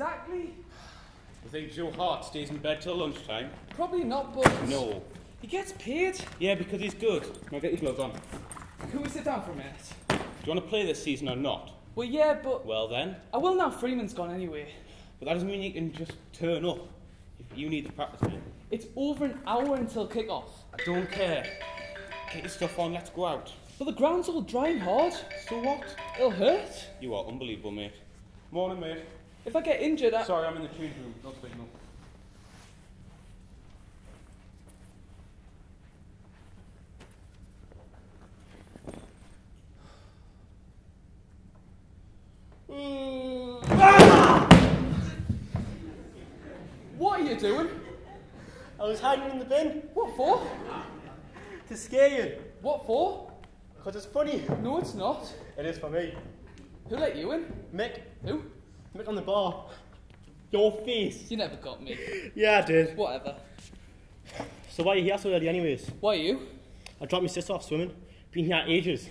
Exactly. You think Joe Hart stays in bed till lunchtime? Probably not, but No. he gets paid. Yeah, because he's good. Now get your gloves on. Can we sit down for a minute? Do you want to play this season or not? Well, yeah, but Well then. I will now. Freeman's gone anyway. But that doesn't mean you can just turn up. If you need the practice, mate. It's over an hour until kick-off. I don't care. Get your stuff on, let's go out. But the ground's all dry and hard. So what? It'll hurt. You are unbelievable, mate. Morning, mate. If I get injured, I... Sorry, I'm in the change room. No signal. What are you doing? I was hiding in the bin What for? to scare you. What for? Because it's funny. No, it's not. It is for me. Who let you in? Mick, Who? On the bar. Your face. You never got me. Yeah, I did. Whatever. So why are you here so early anyways? Why are you? I dropped my sister off swimming. Been here ages.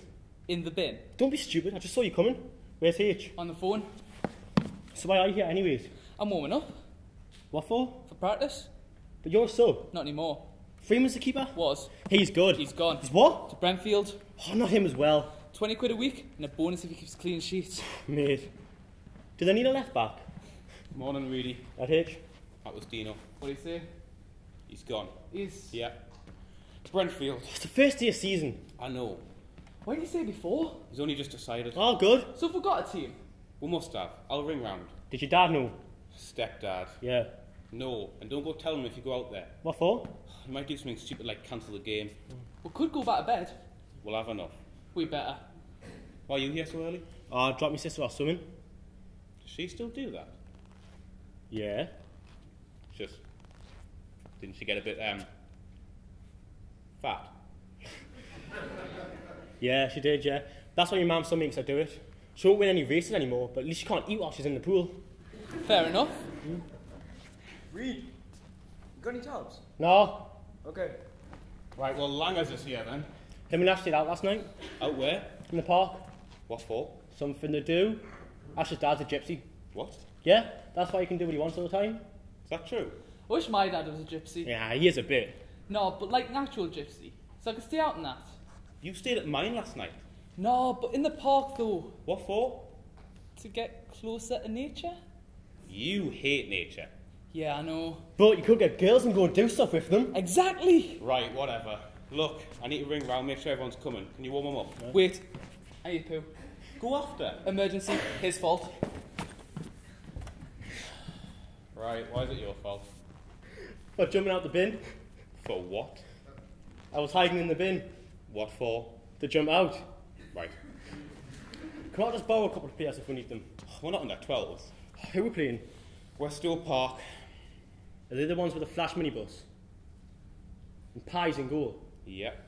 In the bin. Don't be stupid, I just saw you coming. Where's H? On the phone. So why are you here anyways? I'm warming up. What for? For practice. But you're a sub. Not anymore. Freeman's the keeper? Was. He's good. He's gone. He's what? To Brentfield. Oh, not him as well. 20 quid a week and a bonus if he keeps clean sheets. Mate. Do they need a left back? Morning, Rudy. At H? That was Dino. What do you say? He's gone. He's... Yeah. It's Brentfield. It's the first day of season. I know. Why didn't you say before? He's only just decided. Oh, good. So if we got a team. We must have. I'll ring round. Did your dad know? Stepdad. Yeah. No. And don't go tell him if you go out there. What for? He might do something stupid like cancel the game. We could go back to bed. We'll have enough. We better. Why are you here so early? Uh, oh, I dropped my sister off swimming. Does she still do that? Yeah. Just. Didn't she get a bit, um. fat? Yeah, she did, yeah. That's why your mum still makes her do it. She won't win any races anymore, but at least she can't eat while she's in the pool. Fair enough. Reed, you got any tabs? No. Okay. Right, well, Langers is here then. Him and Ash stayed out last night Out where? in the park. What for? Something to do. Ash's dad's a gypsy. What? Yeah, that's why he can do what he wants all the time. Is that true? I wish my dad was a gypsy. Yeah, he is a bit. No, but like an actual gypsy. So I could stay out in that. You stayed at mine last night. No, but in the park though. What for? To get closer to nature? You hate nature. Yeah, I know. But you could get girls and go and do stuff with them. Exactly! Right, whatever. Look, I need to ring round, make sure everyone's coming. Can you warm them up? Wait. I need poo. Go after. Emergency. His fault. Right, why is it your fault? For jumping out the bin. For what? I was hiding in the bin What for? to jump out. Right. Can I just borrow a couple of pairs if we need them? Oh, we're not under 12s. Who are we playing? Westall Park. Are they the ones with the flash minibus? And pies in goal? Yep.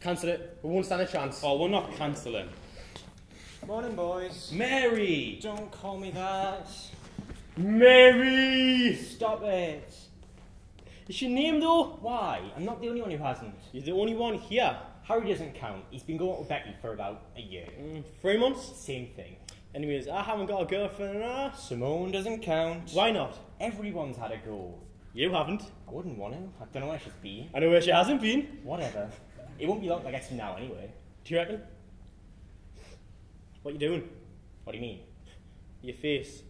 Cancel it. We won't stand a chance. Oh, we're not cancelling. Morning, boys. Mary! Don't call me that. Mary! Stop it. Is she named though? Why? I'm not the only one who hasn't. You're the only one here. Harry doesn't count. He's been going out with Becky for about a year. Mm, three months? Same thing. Anyways, I haven't got a girlfriend and Simone doesn't count. Why not? Everyone's had a go. You haven't. I wouldn't want to. I don't know where she's been. I know where she hasn't been. Whatever. It won't be long I to now anyway. Do you reckon? What you doing? What do you mean? Your face.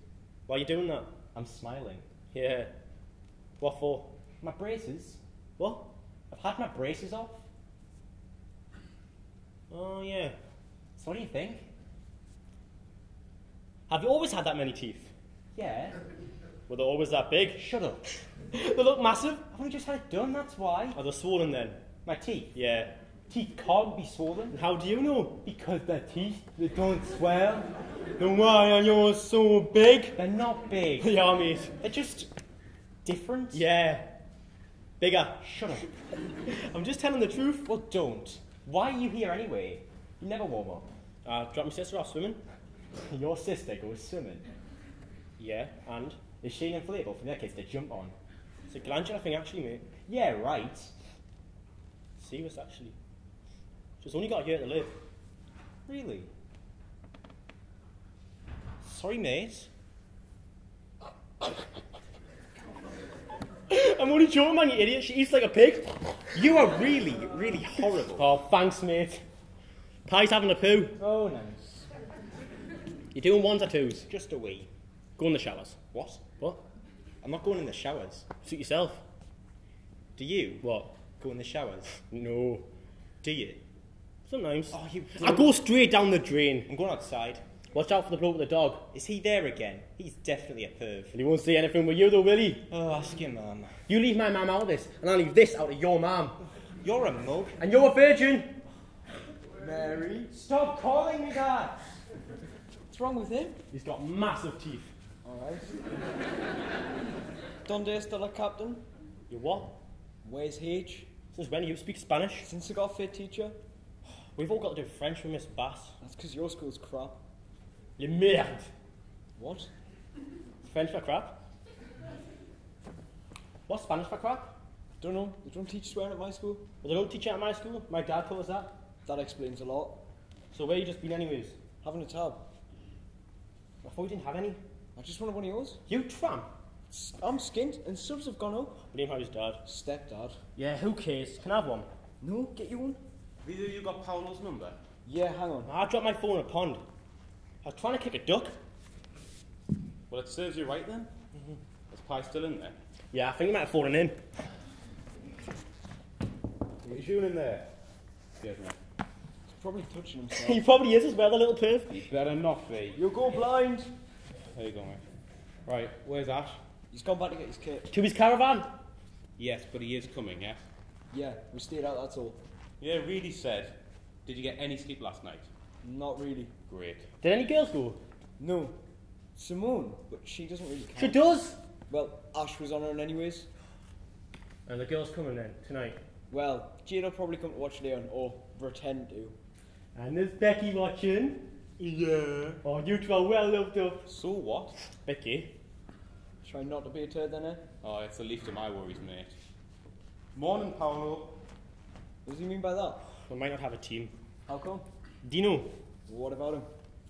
Why are you doing that? I'm smiling. Yeah. What for? My braces. What? I've had my braces off. Oh yeah. So what do you think? Have you always had that many teeth? Yeah. Were they always that big? Shut up. they look massive. I've only just had it done, that's why. Are they swollen then? My teeth. Yeah. Teeth can't be swollen. How do you know? Because they're teeth, they don't swell. Then why are yours so big? They're not big. yeah, mate. They're just different. Yeah. Bigger. Shut up. I'm just telling the truth. Well, don't. Why are you here anyway? You never warm up. Uh, drop my sister off swimming. Your sister goes swimming. Yeah, and? Is she an inflatable for their kids to jump on? It's a glandular thing actually, mate. Yeah, right. Serious actually. She's only got a year to live. Really? Sorry, mate. I'm only joking, man, you idiot. She eats like a pig. You are really, really horrible. Oh, thanks, mate. Pie's having a poo. Oh, nice. You're doing ones or twos? Just a wee. Go in the showers. What? What? I'm not going in the showers. Suit yourself. Do you What? go in the showers? No. Do you? Sometimes. Oh, you. I go straight down the drain. I'm going outside. Watch out for the bloke with the dog. Is he there again? He's definitely a perv. And he won't say anything with you though, will he? Oh, ask your mum. You leave my mum out of this, and I'll leave this out of your mum. You're a mug. And you're a virgin. Mary. Stop calling me that! What's wrong with him? He's got massive teeth. Alright. Donde still a captain? You what? Where's H? Since when you speak Spanish? Since I got a fit teacher? We've all got to do French with Miss Bass. That's because your school's crap. You merde. What? French for crap. What's Spanish for crap? Don't know. They don't teach swearing at my school. Well, they don't teach it at my school. My dad taught us that. That explains a lot. So where you just been anyways? Having a tab. I thought you didn't have any. I just wanted one of yours. You tramp. I'm skint and subs have gone up. William Harry's dad. Stepdad. Yeah, who cares? Can I have one? No, get you one. Have either of you got Paolo's number? Yeah, hang on. I dropped my phone in a pond. I was trying to kick a duck. Well, it serves you right then. Mm-hmm. Is Pie still in there? Yeah, I think he might have fallen in. What are you doing in there? Yes, mate. He's probably touching himself. he probably is as well, the little perv. You better not be. You'll go blind. There you go, mate. Right, where's Ash? He's gone back to get his kit. To his caravan. Yes, but he is coming, yes? Yeah, we stayed out, that's all. Yeah, really said. Did you get any sleep last night? Not really. Great. Did any girls go? No. Simone, but she doesn't really She does. Well, Ash was on her anyways. And the girl's coming then, tonight. Well, Jade will probably come to watch Leon, or pretend to. And there's Becky watching. Yeah. Oh, you two are well loved up. So what? Becky? Try not to be a turd then, eh? Oh, it's the least of my worries, mate. Morning, Paolo. What does he mean by that? We might not have a team. How come? Dino, What about him?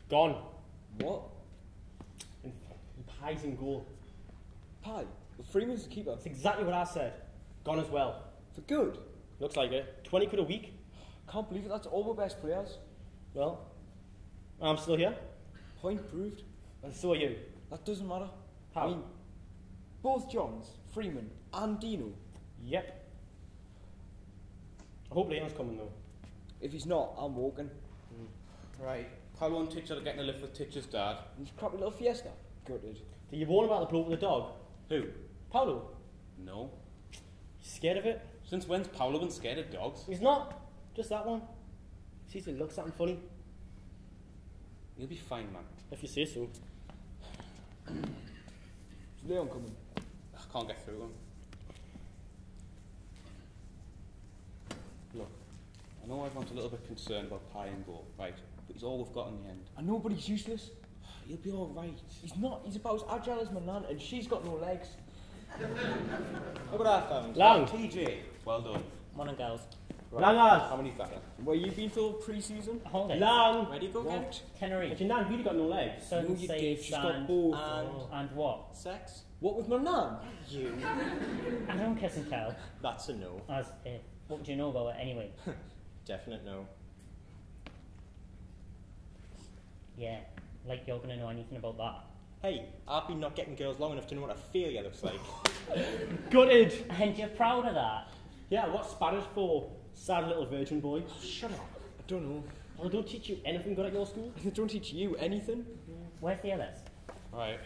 gone. What? And pies in goal. Pie. Well, Freeman's the keeper. That's exactly what I said. Gone as well. For good. Looks like it. 20 quid a week. Can't believe it, that's all the best players. Well, I'm still here. Point proved. And so are you. That doesn't matter. How? I mean, both Johns, Freeman, and Dino. Yep. I hope Leon's coming though. If he's not, I'm walking. Hmm. Right. Paolo and Titcher are getting a lift with Titcher's dad. And his crappy little fiesta. Gutted. Did you warn about the bloke with the dog? Who? Paolo. No. You scared of it? Since when's Paolo been scared of dogs? He's not. Just that one. He Sees it looks something funny. You'll be fine, man. If you say so. Is Leon coming? I can't get through him. Look, I know everyone's a little bit concerned about Pie and Go, right? But he's all we've got in the end. And nobody's useless. He'll be alright. He's not. He's about as agile as my nan, and she's got no legs. Look what I found. Lang. TJ. Well done. Morning, girls. Langers. How many's that? Where you been for pre-season? Holidays. Lang. Where do you go again? What? Tenerife. But your nan really got no legs. Southern No, you Seas did. She's got and, both. and, and what? Sex? What with my nan? You. I don't kiss and tell. That's a no. As if. What do you know about it anyway? Definite no. Yeah. Like you're gonna know anything about that. Hey, I've been not getting girls long enough to know what a failure looks like. Gutted. And you're proud of that? Yeah, what's Spanish for? Sad little virgin boy. Oh, shut up. I don't know. Well, they don't teach you anything good at your school. They don't teach you anything. Where's the others? Right.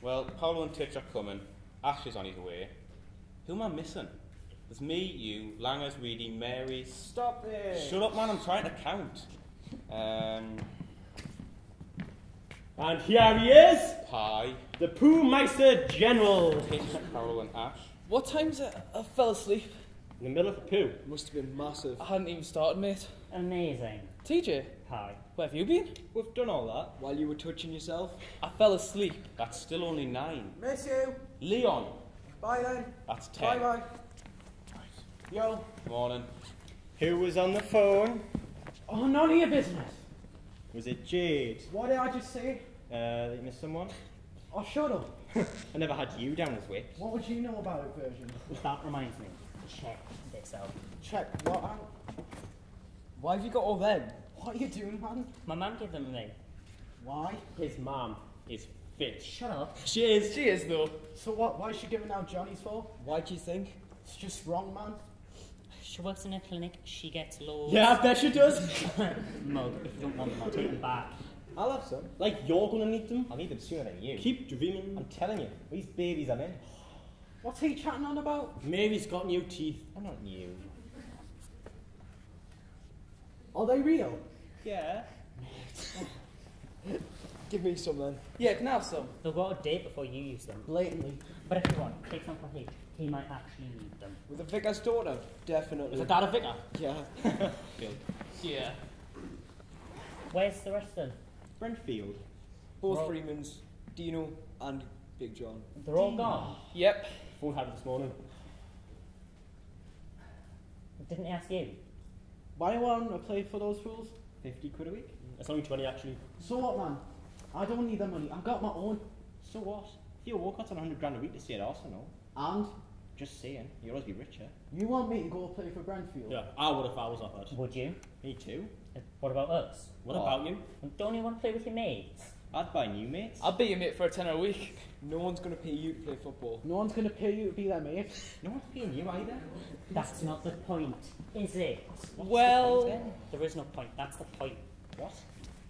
Well, Paolo and Titch are coming. Ash is on his way. Who am I missing? There's me, you, Langers, Reedy, Mary. Stop it. Shut up, man. I'm trying to count. Um, And here he is, Pie, the Pooh Meister General. Titch, Paolo, and Ash. What time's it? I fell asleep. In the middle of the poo. Must have been massive. I hadn't even started, mate. Amazing. TJ, Hi. where have you been? We've done all that. While you were touching yourself. I fell asleep. That's still only nine. Miss you. Leon. Bye then. That's ten. bye. Yo. Morning. Who was on the phone? Oh, none of your business. Was it Jade? What did I just say? Uh, that you missed someone? Oh, shut up. I never had you down as whips. What would you know about it, version? That reminds me. Check this out. Check what out. Why have you got all them? What are you doing, man? My mum gave them to me. Why? His mom is fit. Shut up. She is. She is, though. So what? Why is she giving out Johnny's for? Why do you think? It's just wrong, man. She works in a clinic. She gets loads. Yeah, I bet she does. Mug, if you don't want them, I'll take them back. I'll have some. like, you're gonna need them. I'll need them sooner than you. Keep dreaming. I'm telling you, these babies I'm in. What's he chatting on about? Mary's got new teeth. I'm not new. Are they real? Yeah. Give me some then. Yeah, can I have some? They'll go out a date before you use them. Blatantly. But if you want, take some for H. He might actually need them. With the vicar's daughter? Definitely. Is it dad a vicar? Yeah. Yeah. Where's the rest of them? Brentfield. Both Well- Freemans, Dino and Big John. They're all gone. Yep. Phone had it this morning. Didn't he ask you? Why do I want to play for those fools? 50 quid a week. It's only 20 actually. So what, man? I don't need the money. I've got my own. So what? Theo Walcott's on 100 grand a week to stay at Arsenal. And Just saying, you'll always be richer. you want me to go play for Brentfield? Yeah, I would if I was offered. Would you? Me too. Uh, What about us? What about you? Don't you want to play with your mates? I'd buy new mates. I'll be your mate for a tenner a week. No one's gonna pay you to play football. No one's going to pay you to be their mate. No one's paying you either. That's not the point, is it? well, There is no point. That's the point. What?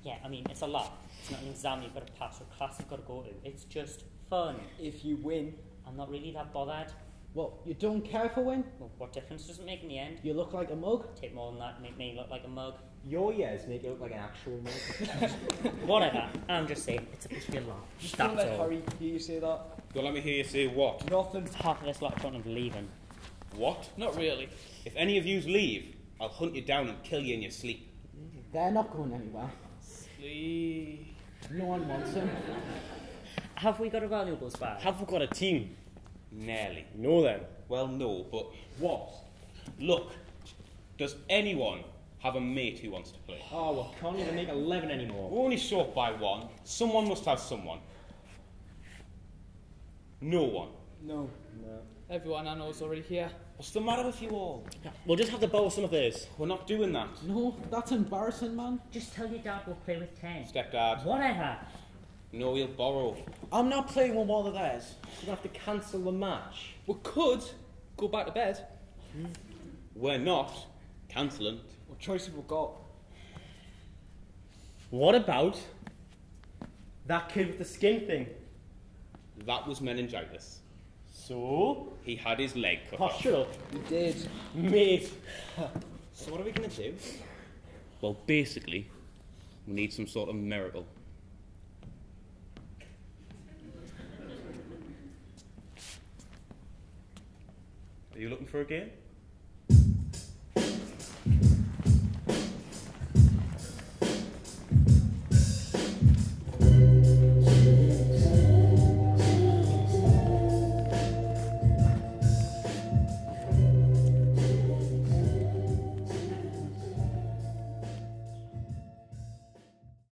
Yeah, I mean, it's a lot. It's not an exam you've got to pass or class you've got to go to. It's just fun. If you win, I'm not really that bothered. Well, you don't care for win? Well, what difference does it make in the end? You look like a mug. Take more than that, make me look like a mug. Your years make you look like an actual mug. Whatever. I'm just saying, it's a bit of a laugh. just don't That's let all. Harry hear you say that. Don't let me hear you say what? Nothing. Half of this lot don't believe in. What? not really. If any of yous leave, I'll hunt you down and kill you in your sleep. They're not going anywhere. Sleep. No one wants them. Have we got a valuables bag? Have we got a team? Nearly. No then. Well, no, but What? look, does anyone have a mate who wants to play? oh, well, can't even make 11 anymore. We're only short by one. Someone must have someone. No one. No. No. Everyone I know is already here. What's the matter with you all? We'll just have to borrow some of theirs. We're not doing that. No, that's embarrassing, man. Just tell your dad we'll play with 10. Stepdad, Whatever. No, we'll borrow. I'm not playing with one of theirs. You're going to have to cancel the match. We could go back to bed. We're not cancelling. What choice have we got? What about that kid with the skin thing? That was meningitis. So? He had his leg cut Oh, off. shut up. You did. Mate. So what are we going to do? Well, basically, we need some sort of miracle. Are you looking for a game?